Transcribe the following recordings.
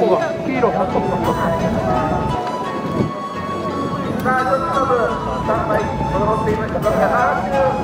こが黄色さあ、女子の部、スタンバイ、整っていました。さあ、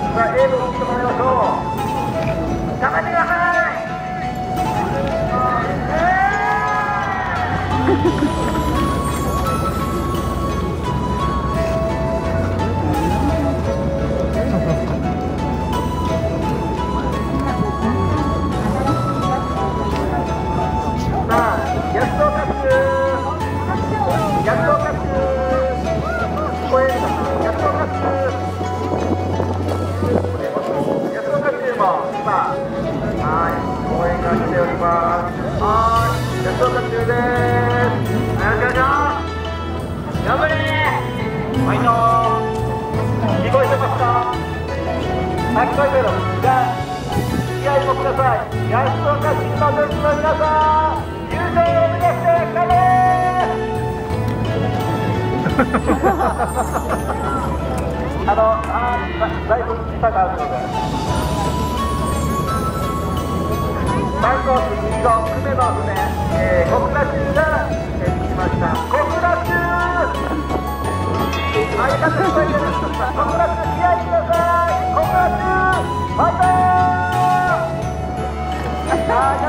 あ、聞こえてる。じゃあ。気合いもください。安岡市の女子の皆さん、優勝を目指して頑張れあの、あーだだいぶ時差があるので。3コース2号、久米の船、えー、小倉中が、えー、着きました。小倉中ありがとうございます。小倉中 Спасибо.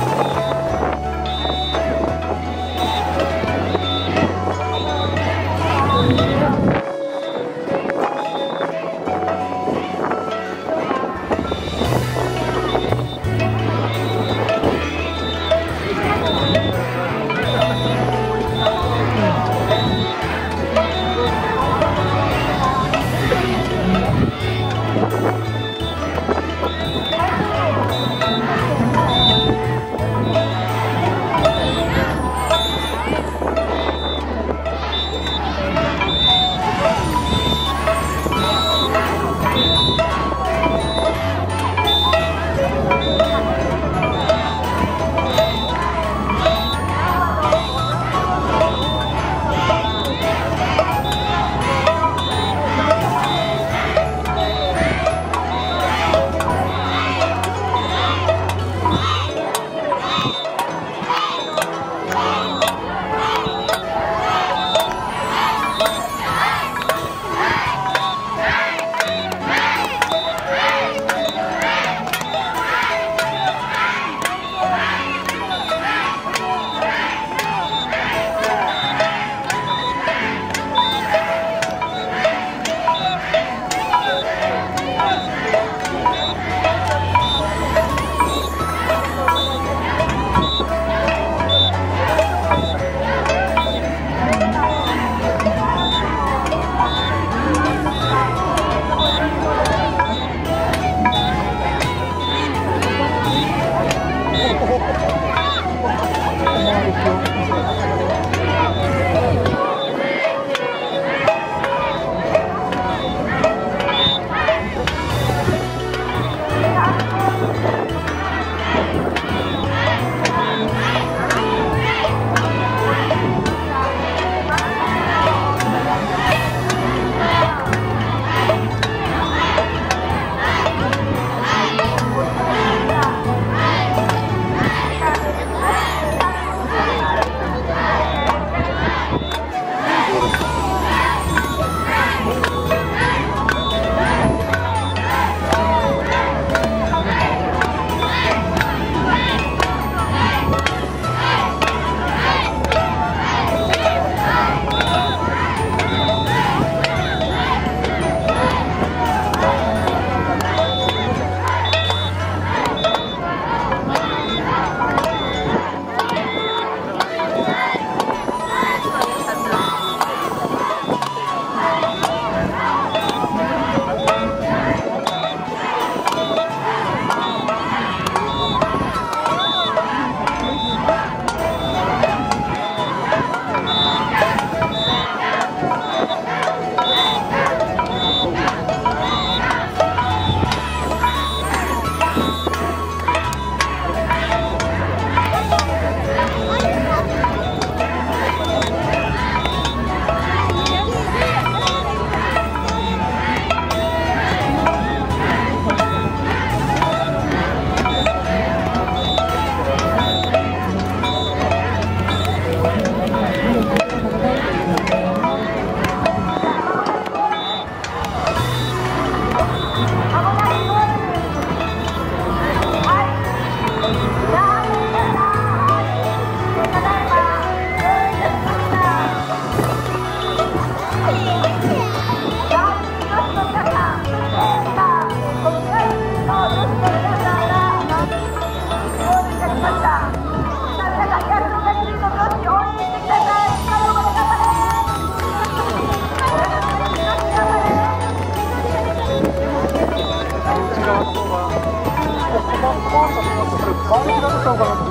Qual o nome da pessoa falando?